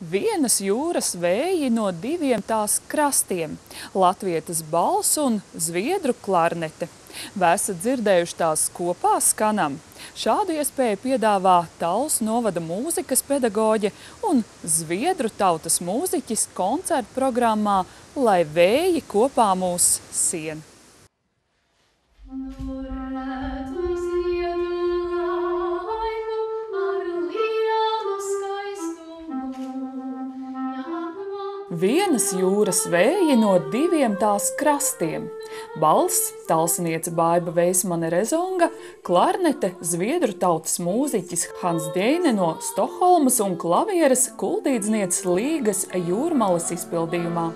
Vienas jūras vēji no diviem tās krastiem – latvietas balss un zviedru klarnete. Vai esat dzirdējuši tās kopā skanam? Šādu iespēju piedāvā Tals novada mūzikas pedagoģe un zviedru tautas mūziķis koncertu programmā Lai vēji kopā mūs sien. Vienas jūras vēji no diviem tās krastiem. Balss – talsniece Baiba Veismane Rezonga, klarnete – zviedru tautas mūziķis Hans Deine no Stokholmas un klavieres kuldīdznieces Līgas jūrmalas izpildījumā.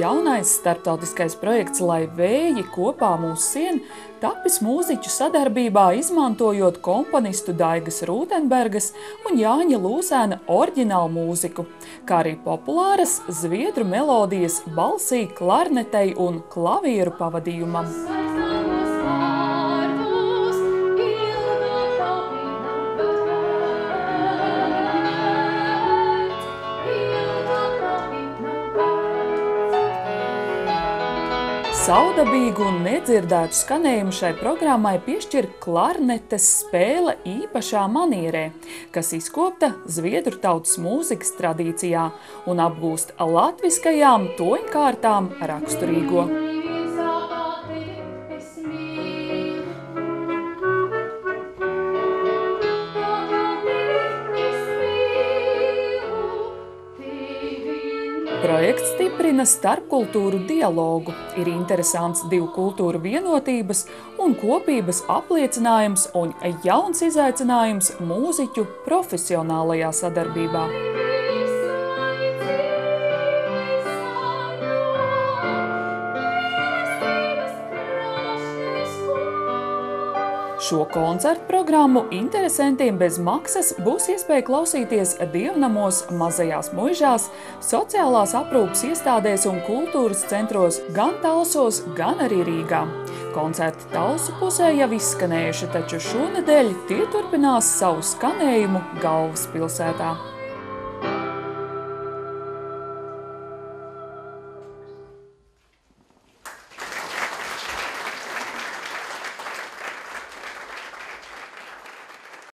Jaunais starptautiskais projekts Lai vēji kopā mūs sien tapis mūziķu sadarbībā izmantojot komponistu Daigas Rūtenbergas un Jāņa Lūsēna oriģinālu mūziku, kā arī populāras zviedru melodijas balsī, klarnetei un klavieru pavadījumam. Saudabīgu un nedzirdētu skanējumu šai programmai piešķir klarnetes spēle īpašā manierē, kas izkopta zviedru tautas mūzikas tradīcijā un apgūst latviskajām toņkārtām raksturīgo. Projekts stiprina starpkultūru dialogu, ir interesants divu kultūru vienotības un kopības apliecinājums un jauns izaicinājums mūziķu profesionālajā sadarbībā. Šo koncertu programmu interesantiem bez maksas būs iespēja klausīties dievnamos mazajās muižās, sociālās aprūpas iestādēs un kultūras centros gan Talsos, gan arī Rīgā. Koncerti Talsu pusē jau izskanējuši, taču šonedēļ tie turpinās savu skanējumu galvaspilsētā.